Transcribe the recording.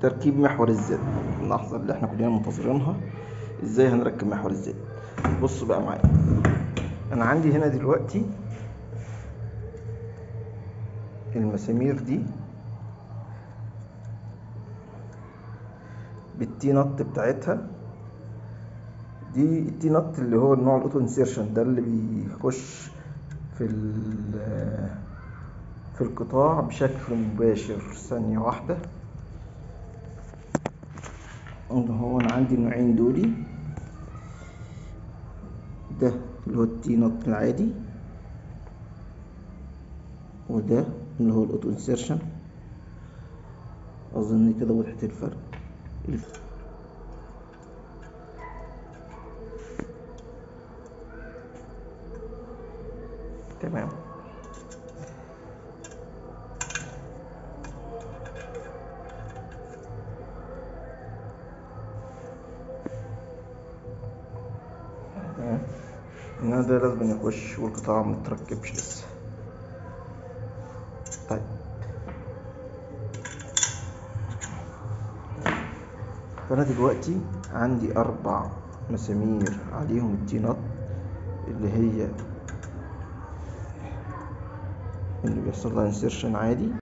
تركيب محور ال Z. اللحظة اللي إحنا كلنا منتظرينها. إزاي هنركب محور ال Z؟ بصوا بقى معايا. أنا عندي هنا دلوقتي المسامير دي بال T-nut بتاعتها. دي ال T-nut اللي هو النوع ال auto insertion ده اللي بيخش في في القطاع بشكل مباشر. ثانية واحدة. اللي هو أنا عندي النوعين دول. ده اللي هو ال T-nut العادي. وده اللي هو ال auto insertion. أظن كده وضحت الفرق. الف- تمام. إن ده لازم يخش والقطاع متركبش لسه. طيب. فأنا دلوقتي عندي أربع مسامير عليهم ال T-nut اللي هي اللي بيحصل لها insertion عادي.